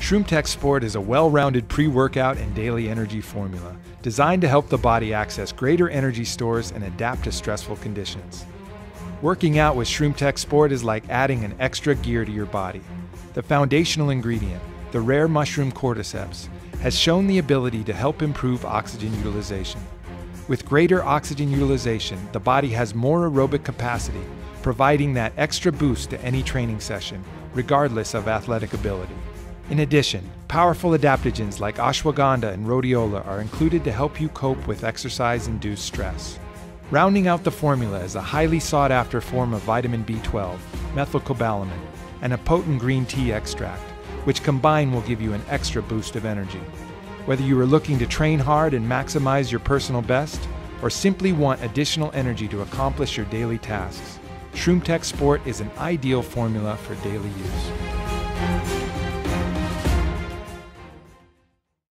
ShroomTech Sport is a well rounded pre workout and daily energy formula designed to help the body access greater energy stores and adapt to stressful conditions. Working out with ShroomTech Sport is like adding an extra gear to your body. The foundational ingredient, the rare mushroom cordyceps, has shown the ability to help improve oxygen utilization. With greater oxygen utilization, the body has more aerobic capacity, providing that extra boost to any training session, regardless of athletic ability. In addition, powerful adaptogens like ashwagandha and rhodiola are included to help you cope with exercise induced stress. Rounding out the formula is a highly sought after form of vitamin B12, methylcobalamin, and a potent green tea extract, which combined will give you an extra boost of energy. Whether you are looking to train hard and maximize your personal best, or simply want additional energy to accomplish your daily tasks, ShroomTech Sport is an ideal formula for daily use.